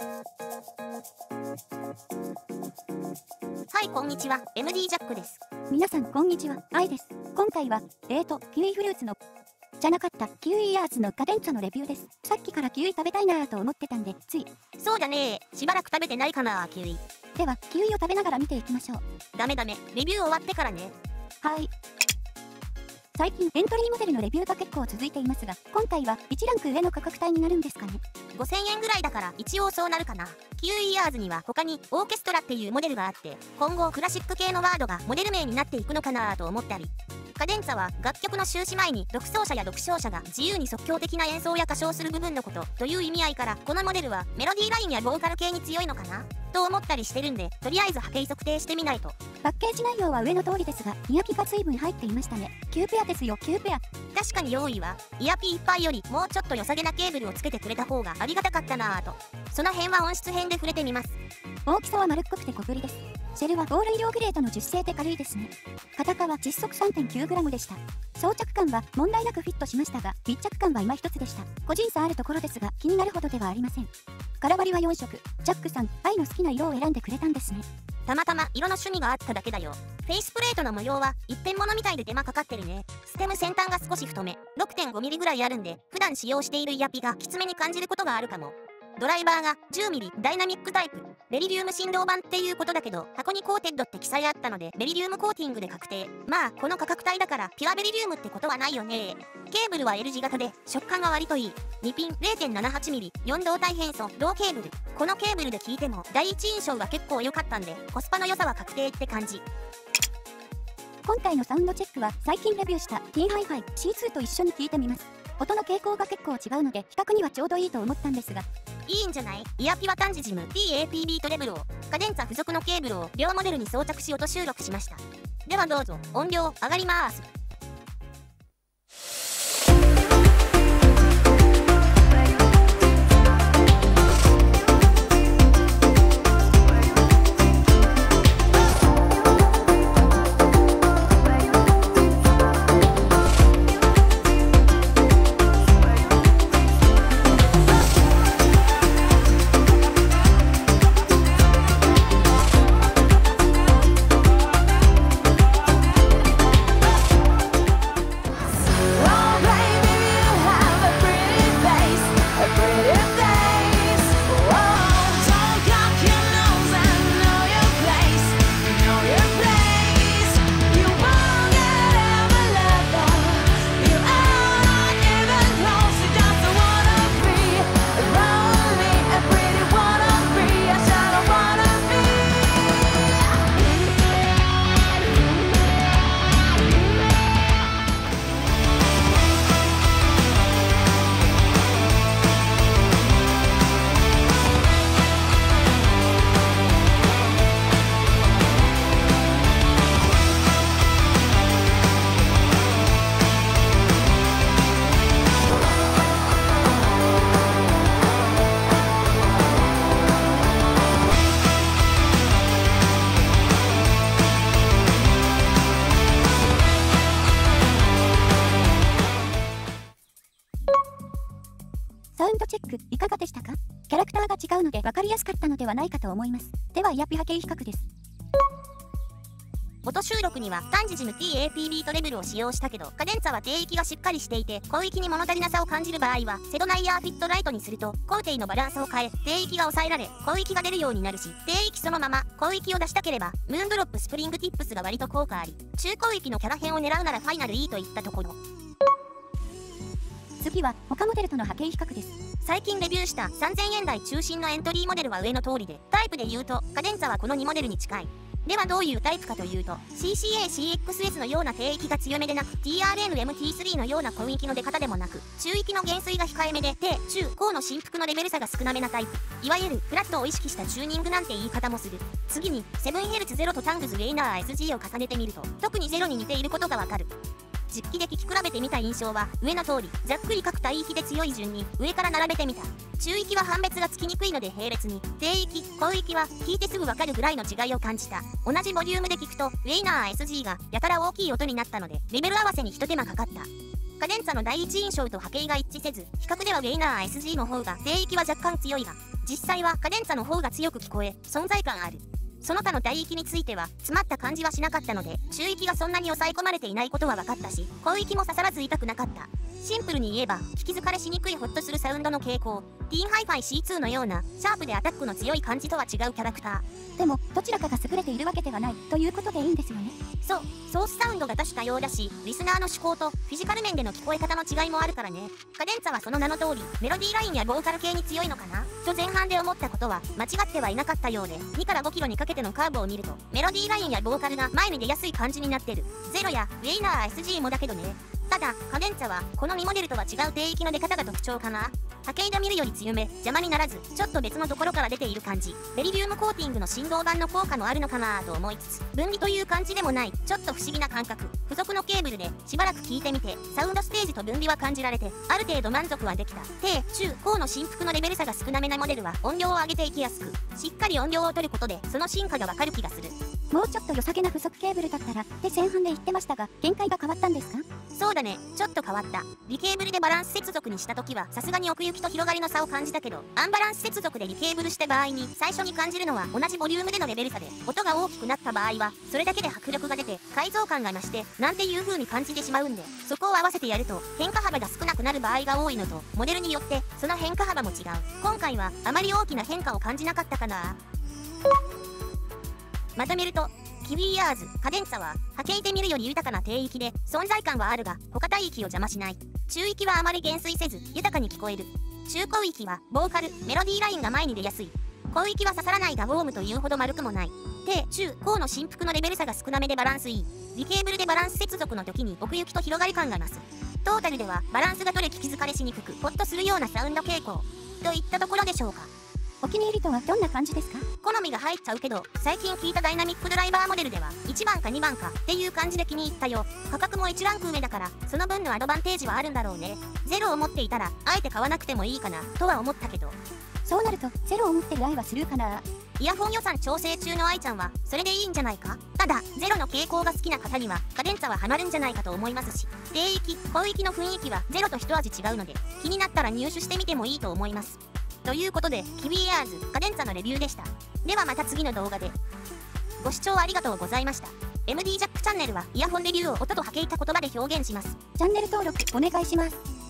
はい、こんにちは。MD ジャックです。皆さんこんにちは、アイです。今回は、えーと、キウイフルーツの、じゃなかった、キウイイヤーズのカデンツァのレビューです。さっきからキウイ食べたいなぁと思ってたんで、つい。そうだねしばらく食べてないかな、キウイ。では、キウイを食べながら見ていきましょう。ダメダメ。レビュー終わってからね。はい。最近エントリーモデルのレビューが結構続いていますが、今回は1ランク上の価格帯になるんですかね。5000円ぐらいだから一応そうなるかな。QERs には他にオーケストラっていうモデルがあって、今後クラシック系のワードがモデル名になっていくのかなと思ったり。カデンツァは楽曲の終始前に独奏者や独唱者が自由に即興的な演奏や歌唱する部分のことという意味合いからこのモデルはメロディーラインやボーカル系に強いのかなと思ったりしてるんでとりあえず波形測定してみないとパッケージ内容は上の通りですが、イヤピが随分入っていましたね。9ペアですよ、9ペア。確かに用意はイヤピーいっぱいよりもうちょっと良さげなケーブルをつけてくれた方がありがたかったなぁとその辺は音質編で触れてみます大きさは丸っこくて小ぶりです。シェルはゴール医療グレードの樹脂製で軽いですね。片側実測 3.9g でした。装着感は問題なくフィットしましたが、密着感は今一つでした。個人差あるところですが、気になるほどではありません。柄割りは4色。ジャックさん、愛の好きな色を選んでくれたんですね。たまたま色の趣味があっただけだよフェイスプレートの模様は一品物みたいで手間かかってるねステム先端が少し太め 6.5mm ぐらいあるんで普段使用しているイヤピがきつめに感じることがあるかもドライバーが 10mm ダイナミックタイプ。ベリリウム振動板っていうことだけど箱に coated って記載あったのでベリリウムコーティングで確定。まあこの価格帯だからピュアベリリウムってことはないよね。ケーブルは L 字型で触感が割といい。2ピン 0.78mm4 導体無酸素銅ケーブル。このケーブルで聞いても第一印象が結構良かったんでコスパの良さは確定って感じ。今回のサウンドチェックは最近レビューした T-Hi-Fi C2 と一緒に聞いてみます。音の傾向が結構違うので、比較にはちょうどいいと思ったんですが、いいんじゃない？イヤピワタンジジム TAPB トレブルをカデンツ付属のケーブルを両モデルに装着し音収録しました。ではどうぞ音量上がります。ンドチェックいかがでしたか？キャラクターが違うので分かりやすかったのではないかと思います。では、イヤピ波形比較です。音収録にはタンジジム TAP ビートレベルを使用したけどカデンツァは低域がしっかりしていて広域に物足りなさを感じる場合はセドナイヤーフィットライトにすると高低のバランスを変え低域が抑えられ広域が出るようになるし低域そのまま広域を出したければムーンドロップスプリングティップスが割と効果あり中広域のキャラ編を狙うならファイナルい E といったところ次は、他モデルとの波形比較です。最近レビューした3000円台中心のエントリーモデルは上の通りでタイプで言うとカデンツァはこの2モデルに近い。ではどういうタイプかというと CCA-CXS のような低域が強めでなく TRN-MT3 のような広域の出方でもなく中域の減衰が控えめで低中高の振幅のレベル差が少なめなタイプ。いわゆるフラットを意識したチューニングなんて言い方もする。次に 7Hz0 とタングズレイナー SG を重ねてみると特に0に似ていることがわかる。実機で聞き比べてみた印象は上の通りざっくり各帯域で強い順に上から並べてみた。中域は判別がつきにくいので並列に。低域広域は聞いてすぐわかるぐらいの違いを感じた。同じボリュームで聞くとウェイナー SG がやたら大きい音になったのでレベル合わせに一手間かかった。カデンツァの第一印象と波形が一致せず比較ではウェイナー SG の方が低域は若干強いが実際はカデンツァの方が強く聞こえ存在感ある。その他の帯域については詰まった感じはしなかったので中域がそんなに抑え込まれていないことは分かったし広域も刺さらず痛くなかった。シンプルに言えば聞き疲れしにくいホッとするサウンドの傾向。 Tin HiFi C2 のようなシャープでアタックの強い感じとは違うキャラクター。でもどちらかが優れているわけではないということでいいんですよね。そうソースサウンドが多種多様だしリスナーの嗜好とフィジカル面での聞こえ方の違いもあるからね。カデンツァはその名の通りメロディーラインやボーカル系に強いのかな。と前半で思ったことは間違ってはいなかったようで2から5キロにかけてのカーブを見るとメロディーラインやボーカルが前に出やすい感じになってる。ゼロやウェイナー SG もだけどね。ただ、カデンツァは、この2モデルとは違う低域の出方が特徴かな。波形で見るより強め、邪魔にならず、ちょっと別のところから出ている感じ。ベリリウムコーティングの振動板の効果もあるのかなと思いつつ、分離という感じでもない、ちょっと不思議な感覚。付属のケーブルで、しばらく聞いてみて、サウンドステージと分離は感じられて、ある程度満足はできた。低、中、高の振幅のレベル差が少なめなモデルは、音量を上げていきやすく、しっかり音量を取ることで、その進化がわかる気がする。もうちょっと良さげな付属ケーブルだったらって前半で言ってましたが限界が変わったんですか？そうだね。ちょっと変わった。リケーブルでバランス接続にした時はさすがに奥行きと広がりの差を感じたけどアンバランス接続でリケーブルした場合に最初に感じるのは同じボリュームでのレベル差で音が大きくなった場合はそれだけで迫力が出て改造感が増してなんていう風に感じてしまうんでそこを合わせてやると変化幅が少なくなる場合が多いのとモデルによってその変化幅も違う。今回はあまり大きな変化を感じなかったかな。まとめるとキビーヤーズ、カデンツァは、波形で見るより豊かな低域で、存在感はあるが、他帯域を邪魔しない。中域はあまり減衰せず、豊かに聞こえる。中高域は、ボーカル、メロディーラインが前に出やすい。広域は刺さらないがウォームというほど丸くもない。低、中、高の振幅のレベル差が少なめでバランスいい。リケーブルでバランス接続の時に奥行きと広がり感が増す。トータルではバランスが取れ聞き疲れしにくく、ホッとするようなサウンド傾向。といったところでしょうか。お気に入りとはどんな感じですか？好みが入っちゃうけど最近聞いたダイナミックドライバーモデルでは1番か2番かっていう感じで気に入ったよ。価格も1ランク上だからその分のアドバンテージはあるんだろうね。ゼロを持っていたらあえて買わなくてもいいかなとは思ったけど。そうなるとゼロを持ってる愛はするかな？イヤホン予算調整中の愛ちゃんはそれでいいんじゃないか？ただゼロの傾向が好きな方にはカデンツァはハマるんじゃないかと思いますし。低域広域の雰囲気はゼロと一味違うので気になったら入手してみてもいいと思いますということで、キビエアーズ、カデンツァのレビューでした。ではまた次の動画で。ご視聴ありがとうございました。MD ジャックチャンネルはイヤホンレビューを音と波形た言葉で表現します。チャンネル登録お願いします。